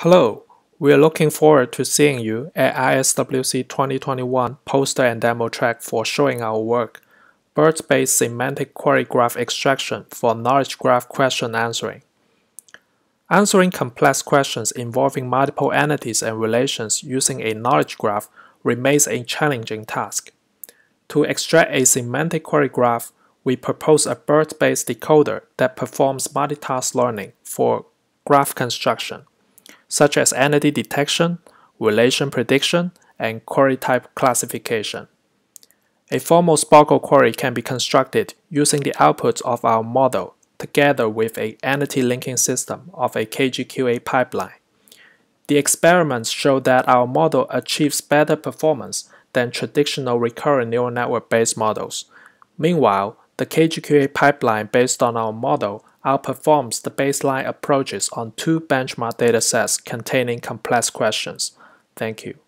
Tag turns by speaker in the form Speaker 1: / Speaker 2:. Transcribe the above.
Speaker 1: Hello, we are looking forward to seeing you at ISWC 2021 poster and demo track for showing our work, BERT-based semantic query graph extraction for knowledge graph question answering. Answering complex questions involving multiple entities and relations using a knowledge graph remains a challenging task. To extract a semantic query graph, we propose a BERT-based decoder that performs multitask learning for graph construction such as entity detection, relation prediction, and query type classification. A formal SPARQL query can be constructed using the outputs of our model together with a entity linking system of a KGQA pipeline. The experiments show that our model achieves better performance than traditional recurrent neural network-based models. Meanwhile, the KGQA pipeline based on our model outperforms the baseline approaches on two benchmark datasets containing complex questions. Thank you.